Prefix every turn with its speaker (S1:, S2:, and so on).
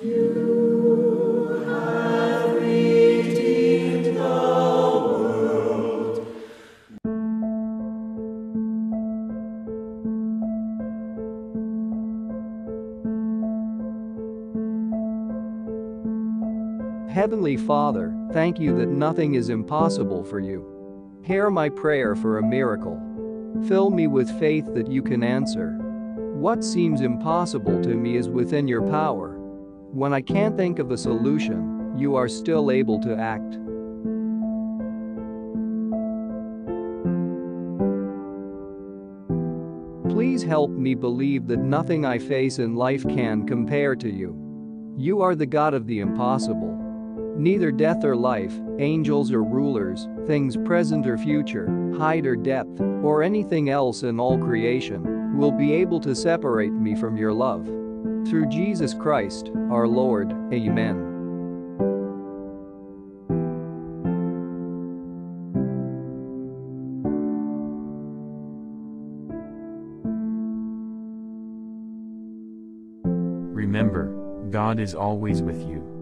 S1: Heavenly Father, thank you that nothing is impossible for you. Hear my prayer for a miracle. Fill me with faith that you can answer. What seems impossible to me is within your power. When I can't think of a solution, you are still able to act. Please help me believe that nothing I face in life can compare to you. You are the God of the impossible. Neither death or life, angels or rulers, things present or future, height or depth, or anything else in all creation will be able to separate me from your love. Through Jesus Christ, our Lord, Amen.
S2: Remember, God is always with you.